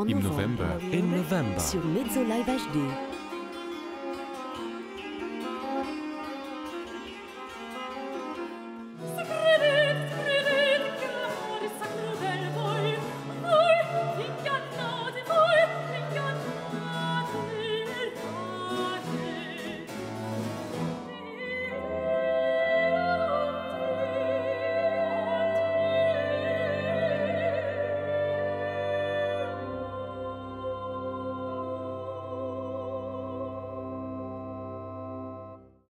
En In novembre, November. In November. sur Mezzo Live HD.